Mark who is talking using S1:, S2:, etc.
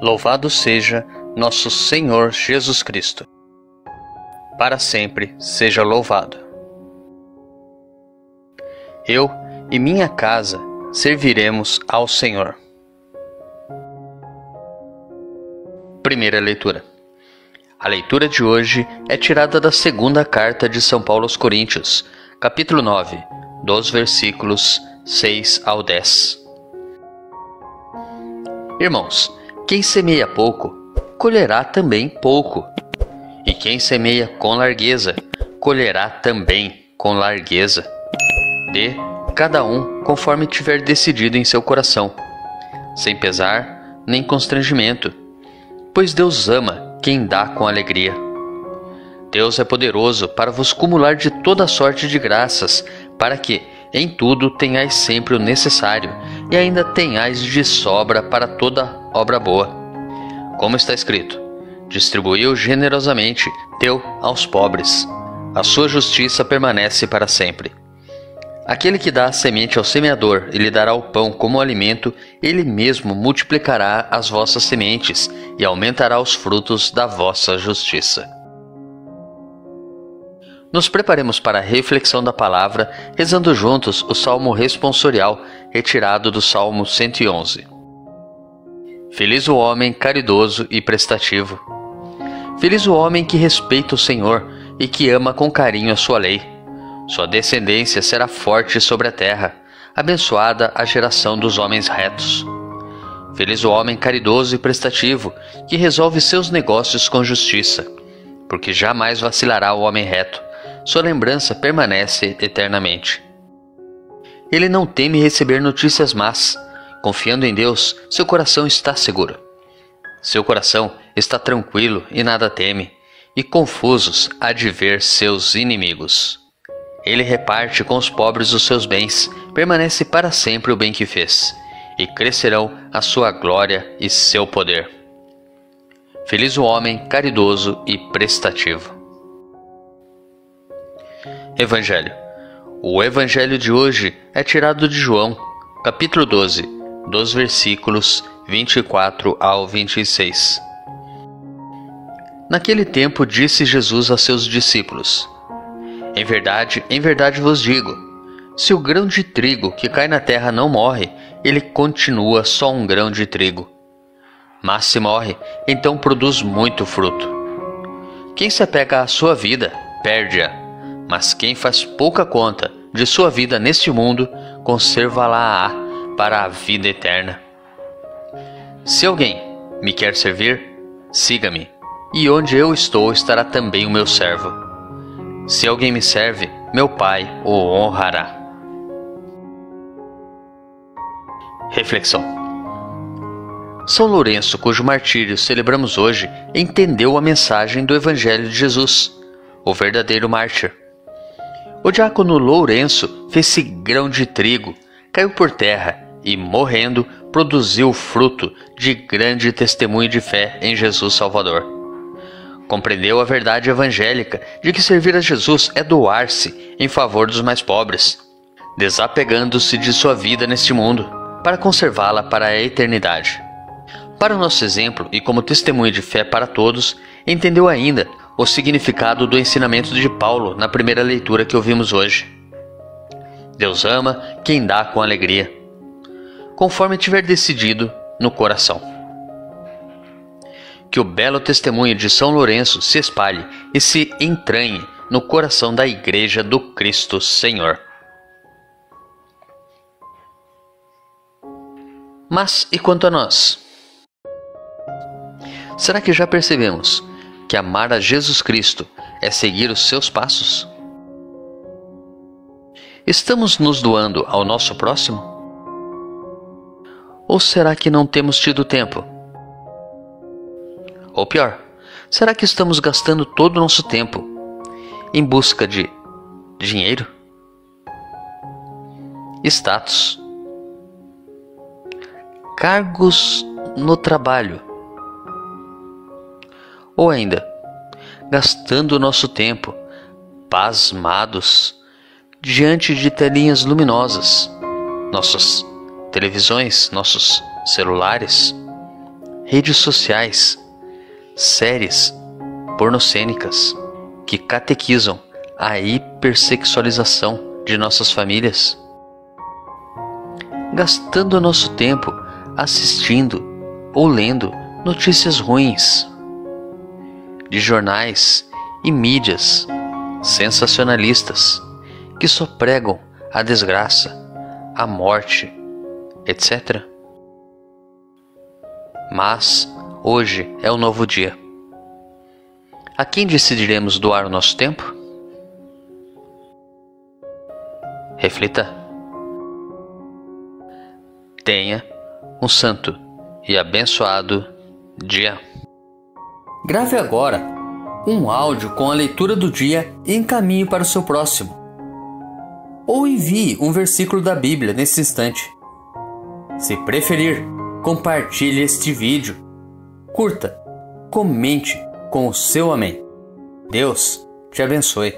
S1: Louvado seja nosso Senhor Jesus Cristo. Para sempre seja louvado. Eu e minha casa serviremos ao Senhor. Primeira leitura. A leitura de hoje é tirada da segunda carta de São Paulo aos Coríntios, capítulo 9, dos versículos 6 ao 10. Irmãos, quem semeia pouco, colherá também pouco. E quem semeia com largueza, colherá também com largueza. Dê cada um conforme tiver decidido em seu coração, sem pesar nem constrangimento, pois Deus ama quem dá com alegria. Deus é poderoso para vos cumular de toda sorte de graças, para que, em tudo, tenhais sempre o necessário e ainda tenhais de sobra para toda obra boa. Como está escrito: distribuiu generosamente, deu aos pobres. A sua justiça permanece para sempre. Aquele que dá a semente ao semeador e lhe dará o pão como alimento, ele mesmo multiplicará as vossas sementes e aumentará os frutos da vossa justiça. Nos preparemos para a reflexão da palavra, rezando juntos o salmo responsorial retirado do Salmo 111. Feliz o homem caridoso e prestativo. Feliz o homem que respeita o Senhor e que ama com carinho a sua lei. Sua descendência será forte sobre a terra, abençoada a geração dos homens retos. Feliz o homem caridoso e prestativo, que resolve seus negócios com justiça, porque jamais vacilará o homem reto, sua lembrança permanece eternamente. Ele não teme receber notícias más, confiando em Deus, seu coração está seguro. Seu coração está tranquilo e nada teme, e confusos há de ver seus inimigos. Ele reparte com os pobres os seus bens, permanece para sempre o bem que fez, e crescerão a sua glória e seu poder. Feliz o homem caridoso e prestativo. Evangelho. O evangelho de hoje é tirado de João, capítulo 12, dos versículos 24 ao 26. Naquele tempo disse Jesus a seus discípulos: em verdade, em verdade vos digo: se o grão de trigo que cai na terra não morre, ele continua só um grão de trigo. Mas se morre, então produz muito fruto. Quem se apega à sua vida, perde-a, mas quem faz pouca conta de sua vida neste mundo, conserva-la-á para a vida eterna. Se alguém me quer servir, siga-me, e onde eu estou estará também o meu servo. Se alguém me serve, meu Pai o honrará. Reflexão: São Lourenço, cujo martírio celebramos hoje, entendeu a mensagem do Evangelho de Jesus, o verdadeiro mártir. O diácono Lourenço fez-se grão de trigo, caiu por terra e, morrendo, produziu fruto de grande testemunho de fé em Jesus Salvador compreendeu a verdade evangélica de que servir a Jesus é doar-se em favor dos mais pobres, desapegando-se de sua vida neste mundo para conservá-la para a eternidade. Para o nosso exemplo e como testemunho de fé para todos, entendeu ainda o significado do ensinamento de Paulo na primeira leitura que ouvimos hoje. Deus ama quem dá com alegria, conforme tiver decidido no coração que o belo testemunho de São Lourenço se espalhe e se entranhe no coração da Igreja do Cristo Senhor. Mas e quanto a nós? Será que já percebemos que amar a Jesus Cristo é seguir os seus passos? Estamos nos doando ao nosso próximo? Ou será que não temos tido tempo? Ou pior, será que estamos gastando todo o nosso tempo em busca de dinheiro? Status? Cargos no trabalho? Ou ainda, gastando o nosso tempo pasmados diante de telinhas luminosas, nossas televisões, nossos celulares? redes sociais, séries pornocênicas que catequizam a hipersexualização de nossas famílias? Gastando nosso tempo assistindo ou lendo notícias ruins de jornais e mídias sensacionalistas que só pregam a desgraça, a morte, etc. Mas hoje é um novo dia. A quem decidiremos doar o nosso tempo? Reflita. Tenha um santo e abençoado dia.
S2: Grave agora um áudio com a leitura do dia e encaminhe para o seu próximo. Ou envie um versículo da Bíblia nesse instante. Se preferir, compartilhe este vídeo. Curta, comente com o seu amém. Deus te abençoe.